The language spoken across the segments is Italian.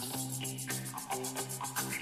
ピーピーク。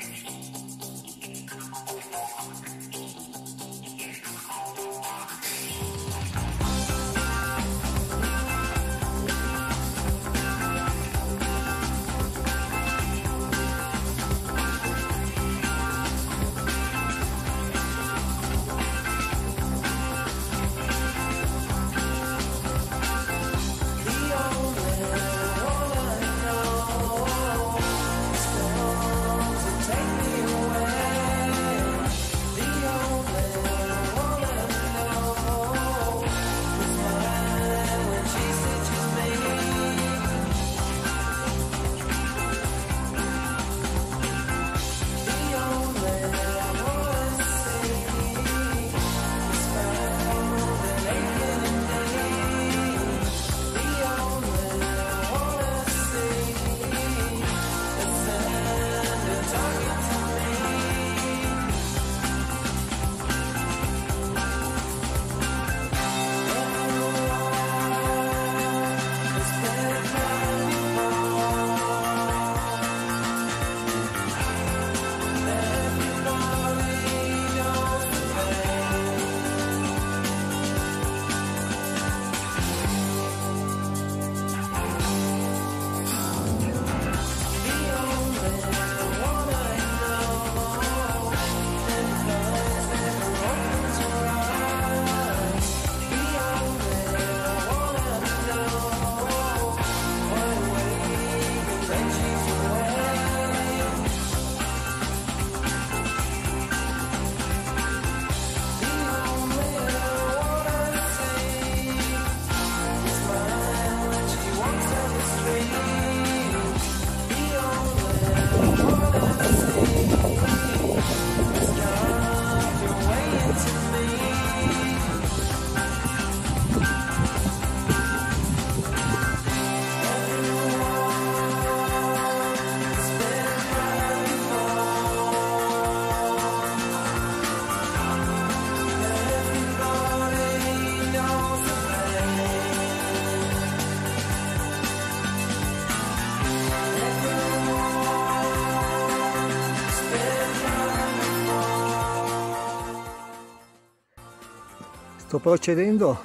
Sto procedendo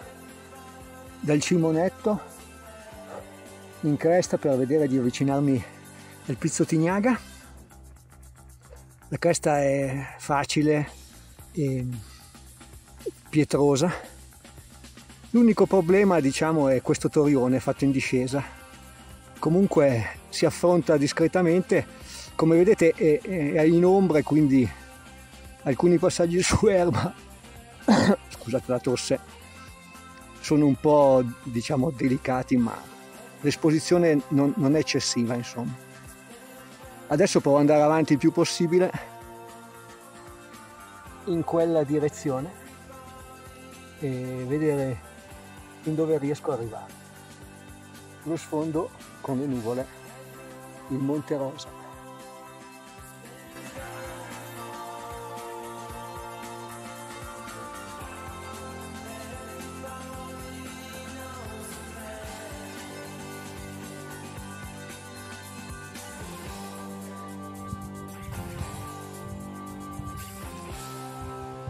dal cimonetto in cresta per vedere di avvicinarmi al Pizzo Tignaga. La cresta è facile e pietrosa. L'unico problema, diciamo, è questo torione fatto in discesa. Comunque si affronta discretamente. Come vedete è, è in ombra quindi alcuni passaggi su erba scusate la tosse, sono un po' diciamo delicati ma l'esposizione non, non è eccessiva insomma. Adesso provo ad andare avanti il più possibile in quella direzione e vedere fin dove riesco ad arrivare. Lo sfondo con le nuvole, il Monte Rosa.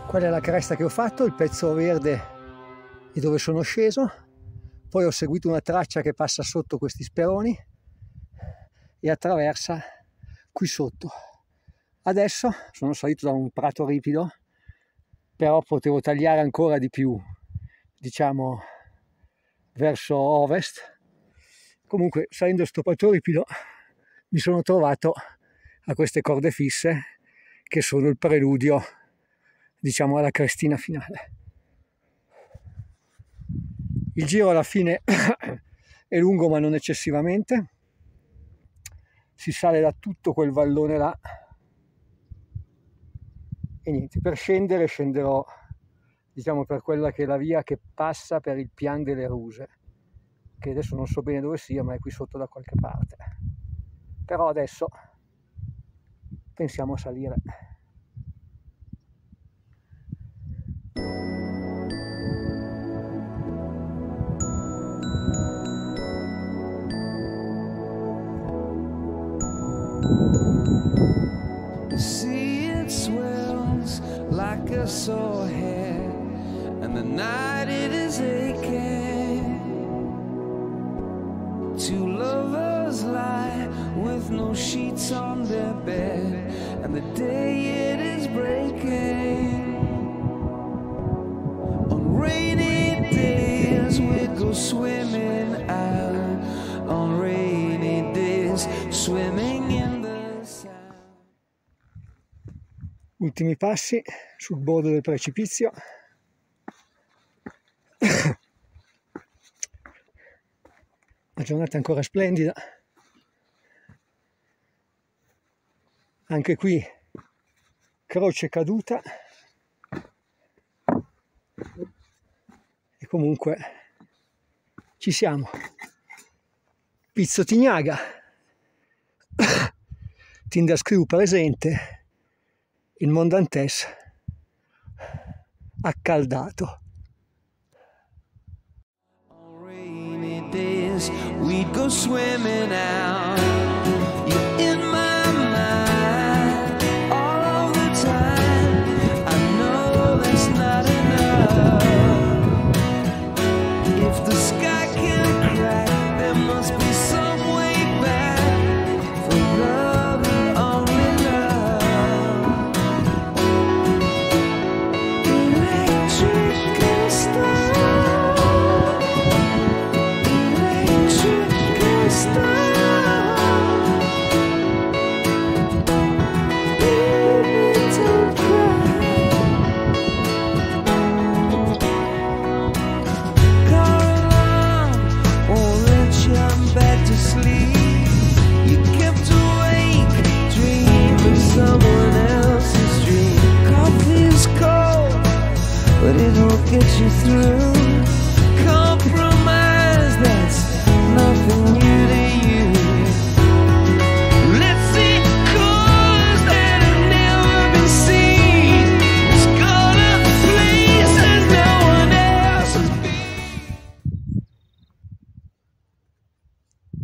Qual è la cresta che ho fatto? Il pezzo verde è dove sono sceso, poi ho seguito una traccia che passa sotto questi speroni e attraversa qui sotto. Adesso sono salito da un prato ripido, però potevo tagliare ancora di più, diciamo, verso ovest. Comunque, salendo sto prato ripido, mi sono trovato a queste corde fisse che sono il preludio diciamo alla crestina finale. Il giro alla fine è lungo ma non eccessivamente, si sale da tutto quel vallone là e niente, per scendere scenderò diciamo per quella che è la via che passa per il Pian delle Ruse, che adesso non so bene dove sia ma è qui sotto da qualche parte. Però adesso pensiamo a salire. See it swells like a sore head, and the night it is aching. Two lovers lie with no sheets on their bed, and the day it is breaking. On rainy days we go swimming out. On rainy days, swimming ultimi passi sul bordo del precipizio. La giornata è ancora splendida. Anche qui croce caduta. E comunque ci siamo. Pizzo Tignaga. Tinder Screw presente il Mondantes accaldato. On rainy go swimming out.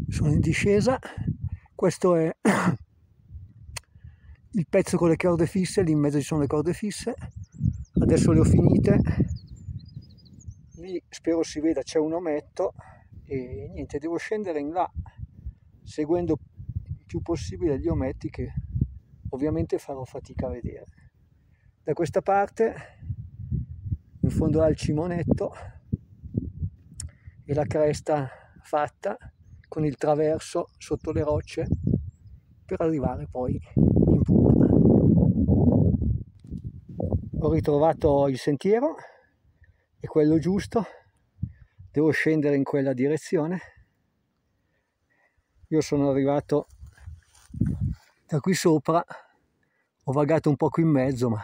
Sono in discesa. Questo è il pezzo con le corde fisse, lì in mezzo ci sono le corde fisse. Adesso le ho finite. Lì spero si veda, c'è un ometto e niente, devo scendere in là seguendo il più possibile gli ometti che ovviamente farò fatica a vedere. Da questa parte, in fondo al cimonetto e la cresta fatta con il traverso sotto le rocce per arrivare poi in punta. Ho ritrovato il sentiero, è quello giusto, devo scendere in quella direzione. Io sono arrivato da qui sopra, ho vagato un po' qui in mezzo, ma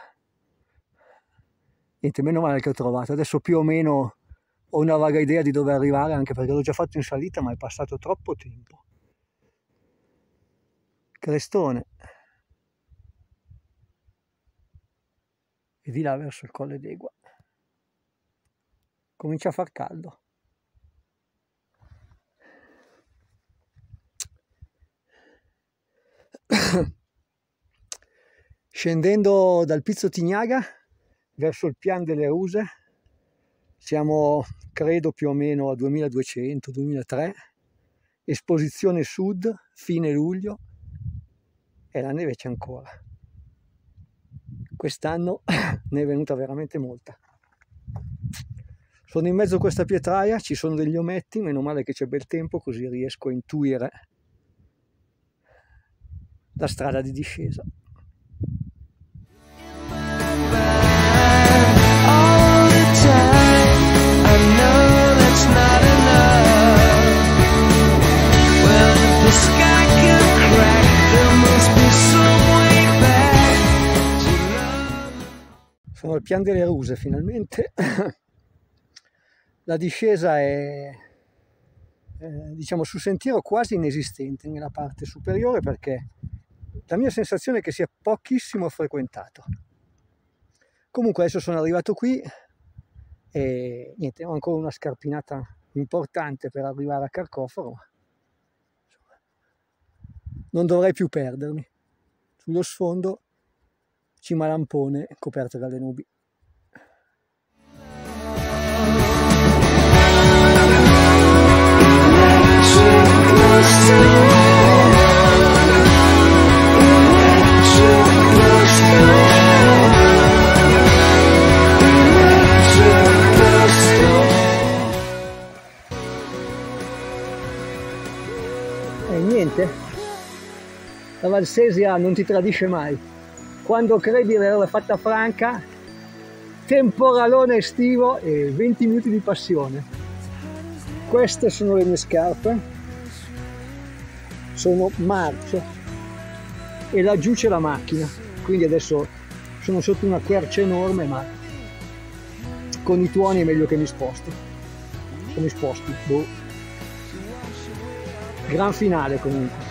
niente, meno male che ho trovato. Adesso più o meno ho una vaga idea di dove arrivare, anche perché l'ho già fatto in salita, ma è passato troppo tempo. Crestone. E di là verso il Colle d'Egua. Comincia a far caldo. Scendendo dal Pizzo Tignaga verso il Pian delle Ruse, siamo credo più o meno a 2200-2003, esposizione sud, fine luglio, e la neve c'è ancora. Quest'anno ne è venuta veramente molta. Sono in mezzo a questa pietraia, ci sono degli ometti, meno male che c'è bel tempo, così riesco a intuire la strada di discesa. Sono al Pian delle Ruse finalmente. La discesa è diciamo sul sentiero quasi inesistente nella parte superiore perché la mia sensazione è che sia pochissimo frequentato. Comunque adesso sono arrivato qui e niente, ho ancora una scarpinata importante per arrivare a Carcoforo, non dovrei più perdermi. sullo sfondo cima lampone coperta dalle nubi. E niente, la Valsesia non ti tradisce mai. Quando credi di averla fatta franca, temporalone estivo e 20 minuti di passione. Queste sono le mie scarpe, sono marce e laggiù c'è la macchina, quindi adesso sono sotto una quercia enorme ma con i tuoni è meglio che mi sposti. Mi sposti, boh. Gran finale comunque.